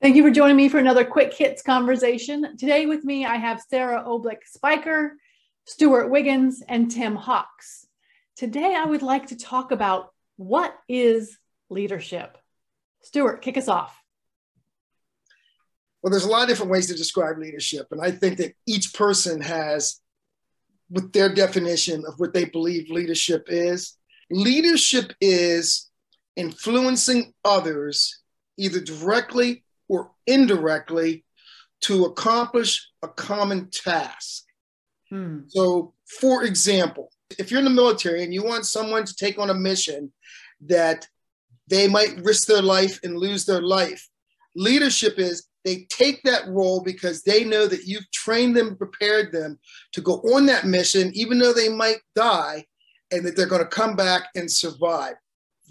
Thank you for joining me for another quick hits conversation. Today with me, I have Sara Oblak Speicher, Stewart Wiggins, and Tim Hawkes. Today, I would like to talk about what is leadership. Stewart, kick us off. Well, there's a lot of different ways to describe leadership. And I think that each person has, with their definition of what they believe leadership is, leadership is influencing others either directly indirectly to accomplish a common task. Hmm. So, for example, if you're in the military and you want someone to take on a mission that they might risk their life and lose their life, leadership is they take that role because they know that you've trained them, prepared them to go on that mission, even though they might die, and that they're going to come back and survive.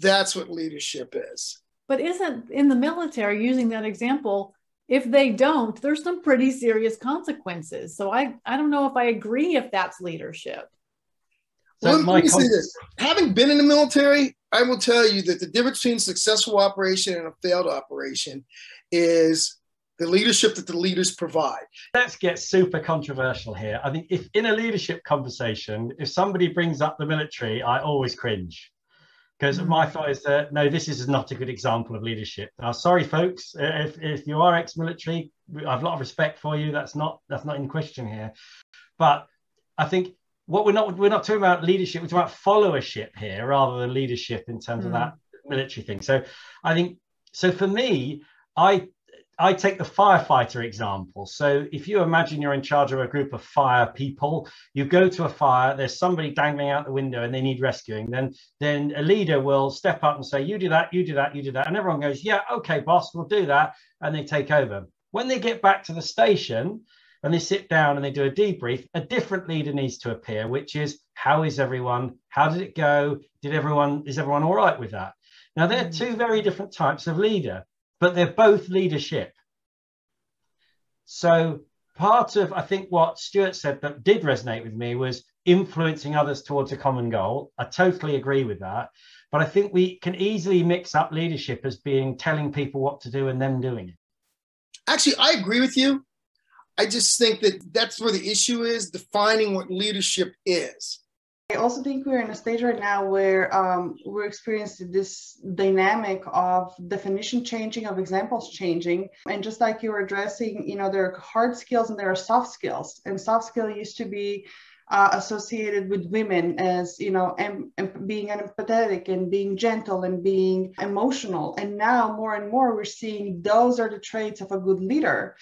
That's what leadership is. But isn't in the military, using that example, if they don't, there's some pretty serious consequences. So I, I don't know if I agree if that's leadership. So let, let me say this. Having been in the military, I will tell you that the difference between successful operation and a failed operation is the leadership that the leaders provide. Let's get super controversial here. I think if in a leadership conversation, if somebody brings up the military, I always cringe because mm-hmm. my thought is that no, this is not a good example of leadership. Now, sorry, folks, if, if you are ex-military, I have a lot of respect for you. That's not that's not in question here, but I think what we're not we're not talking about leadership. We're talking about followership here, rather than leadership in terms mm-hmm. of that military thing. So I think so for me, I I take the firefighter example. So if you imagine you're in charge of a group of fire people, you go to a fire, there's somebody dangling out the window and they need rescuing, then then a leader will step up and say, you do that, you do that, you do that. And everyone goes, yeah, okay, boss, we'll do that. And they take over. When they get back to the station and they sit down and they do a debrief, a different leader needs to appear, which is how is everyone? How did it go? Did everyone, is everyone all right with that? Now, they're mm. two very different types of leader but they're both leadership. So part of I think what Stewart said that did resonate with me was influencing others towards a common goal. I totally agree with that. But I think we can easily mix up leadership as being telling people what to do and them doing it. Actually, I agree with you. I just think that that's where the issue is defining what leadership is. I also think we're in a stage right now where um, we're experiencing this dynamic of definition changing, of examples changing. And just like you were addressing, you know, there are hard skills and there are soft skills. And soft skill used to be uh, associated with women as, you know, em- em- being empathetic and being gentle and being emotional. And now more and more we're seeing those are the traits of a good leader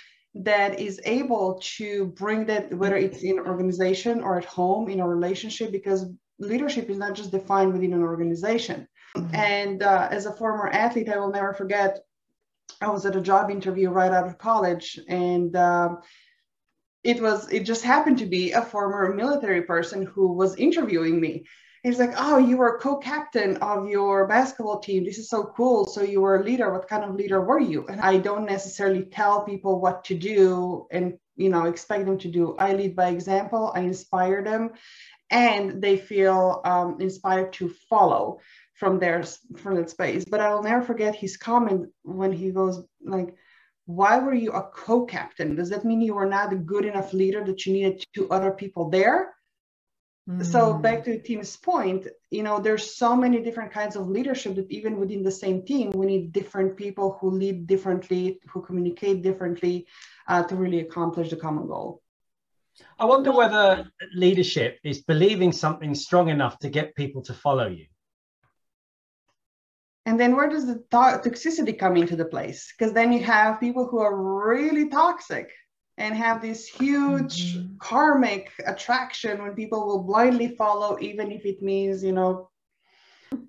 that is able to bring that, whether it's in organization or at home in a relationship, because leadership is not just defined within an organization. Mm-hmm. And uh, as a former athlete, I will never forget. I was at a job interview right out of college, and uh, it was it just happened to be a former military person who was interviewing me he's like, oh, you were co-captain of your basketball team. This is so cool. So you were a leader. What kind of leader were you? And I don't necessarily tell people what to do and you know expect them to do. I lead by example. I inspire them, and they feel um, inspired to follow from their from that space. But I'll never forget his comment when he goes like. Why were you a co-captain? Does that mean you were not a good enough leader that you needed two other people there? So hmm. back to Tim's point, you know, there's so many different kinds of leadership that even within the same team, we need different people who lead differently, who communicate differently uh, to really accomplish the common goal. I wonder whether leadership is believing something strong enough to get people to follow you. And then where does the toxicity come into the place? Because then you have people who are really toxic and have this huge mm-hmm. karmic attraction when people will blindly follow, even if it means, you know.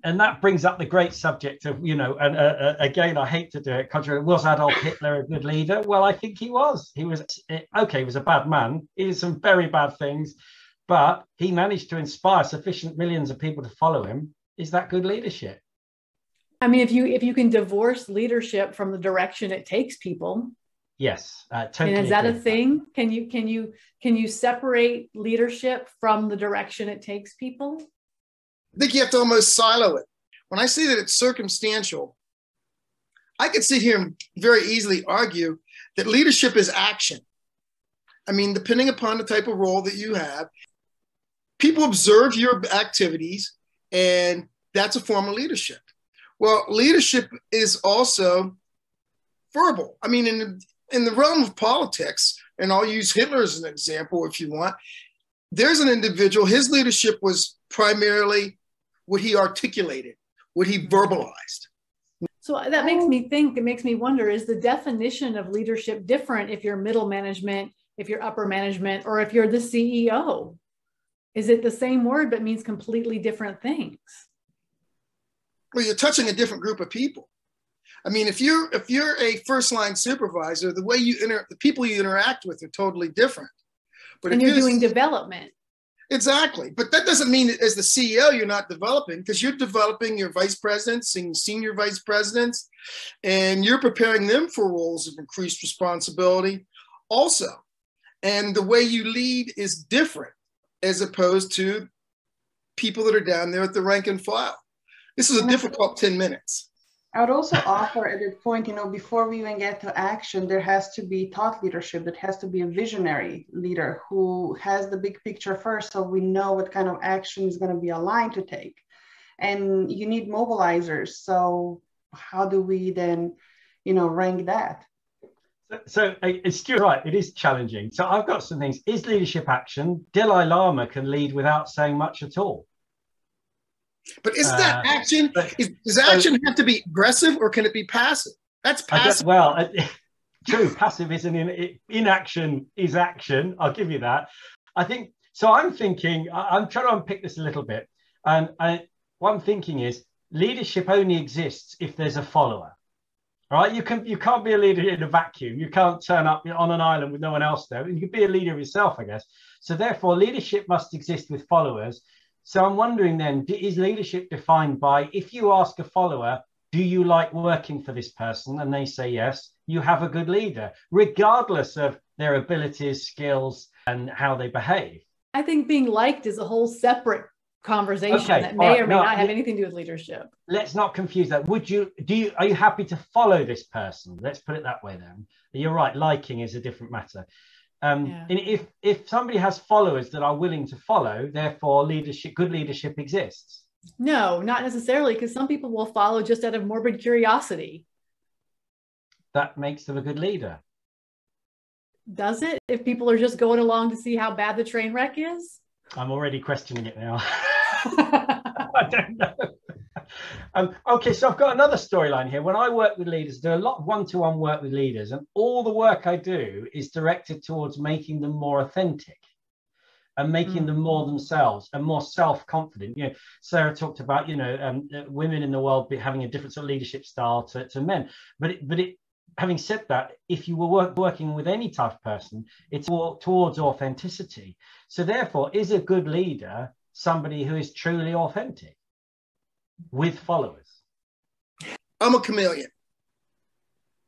And that brings up the great subject of, you know, and uh, uh, again, I hate to do it. Contrary, was Adolf Hitler a good leader? Well, I think he was. He was okay. He was a bad man. He did some very bad things, but he managed to inspire sufficient millions of people to follow him. Is that good leadership? I mean, if you if you can divorce leadership from the direction it takes people, Yes, uh, totally. And is that a thing? Can you can you can you separate leadership from the direction it takes people? I think you have to almost silo it. When I say that it's circumstantial, I could sit here and very easily argue that leadership is action. I mean, depending upon the type of role that you have, people observe your activities, and that's a form of leadership. Well, leadership is also verbal. I mean, in the, in the realm of politics, and I'll use Hitler as an example if you want, there's an individual, his leadership was primarily what he articulated, what he verbalized. So that makes me think, it makes me wonder is the definition of leadership different if you're middle management, if you're upper management, or if you're the CEO? Is it the same word but means completely different things? Well, you're touching a different group of people. I mean, if you're if you're a first line supervisor, the way you inter the people you interact with are totally different. But and you're, you're doing development. Exactly. But that doesn't mean as the CEO, you're not developing because you're developing your vice presidents and senior vice presidents, and you're preparing them for roles of increased responsibility also. And the way you lead is different as opposed to people that are down there at the rank and file. This is a difficult 10 minutes. I would also offer at that point, you know, before we even get to action, there has to be thought leadership. There has to be a visionary leader who has the big picture first, so we know what kind of action is going to be aligned to take. And you need mobilizers. So how do we then, you know, rank that? So, so it's Stewart right. It is challenging. So I've got some things. Is leadership action? Dalai Lama can lead without saying much at all. But is that uh, action? Is, does action so, have to be aggressive or can it be passive? That's passive. well, uh, true. passive isn't in inaction is action. I'll give you that. I think so. I'm thinking. I'm trying to unpick this a little bit, and I, what I'm thinking is leadership only exists if there's a follower. Right? You can you can't be a leader in a vacuum. You can't turn up on an island with no one else there. You can be a leader of yourself, I guess. So therefore, leadership must exist with followers so I'm wondering then, is leadership defined by if you ask a follower, do you like working for this person? And they say yes, you have a good leader, regardless of their abilities, skills, and how they behave. I think being liked is a whole separate conversation okay, that may right, or may no, not have anything to do with leadership. Let's not confuse that. Would you do you are you happy to follow this person? Let's put it that way then. You're right, liking is a different matter. Um, yeah. And if if somebody has followers that are willing to follow, therefore leadership, good leadership exists. No, not necessarily, because some people will follow just out of morbid curiosity. That makes them a good leader. Does it? If people are just going along to see how bad the train wreck is? I'm already questioning it now. I don't know. Um, okay, so I've got another storyline here. When I work with leaders, do a lot of one-to-one work with leaders, and all the work I do is directed towards making them more authentic and making mm. them more themselves and more self-confident. You know, Sara talked about you know um, women in the world having a different sort of leadership style to, to men, but it, but it. Having said that, if you were work, working with any type of person, it's all towards authenticity. So therefore, is a good leader somebody who is truly authentic? With followers? I'm a chameleon.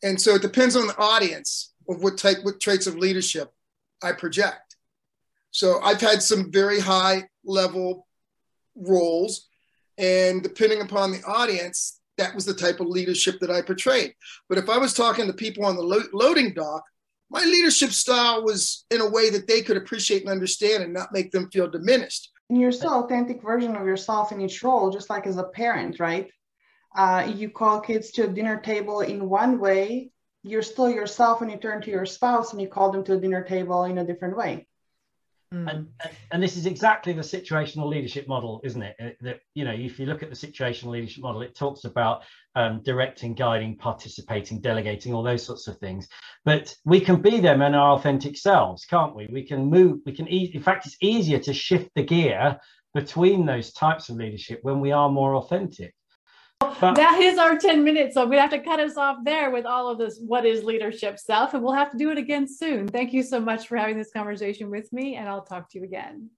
And so it depends on the audience of what type, what traits of leadership I project. So I've had some very high level roles, and depending upon the audience, that was the type of leadership that I portrayed. But if I was talking to people on the lo- loading dock, my leadership style was in a way that they could appreciate and understand and not make them feel diminished you're still authentic version of yourself in each role, just like as a parent, right? Uh, you call kids to a dinner table in one way, you're still yourself when you turn to your spouse and you call them to a dinner table in a different way. Mm. And, and this is exactly the situational leadership model, isn't it? That you know, if you look at the situational leadership model, it talks about um, directing, guiding, participating, delegating, all those sorts of things. But we can be them in our authentic selves, can't we? We can move. We can. E- in fact, it's easier to shift the gear between those types of leadership when we are more authentic. But, that is our 10 minutes. So we have to cut us off there with all of this what is leadership stuff. And we'll have to do it again soon. Thank you so much for having this conversation with me. And I'll talk to you again.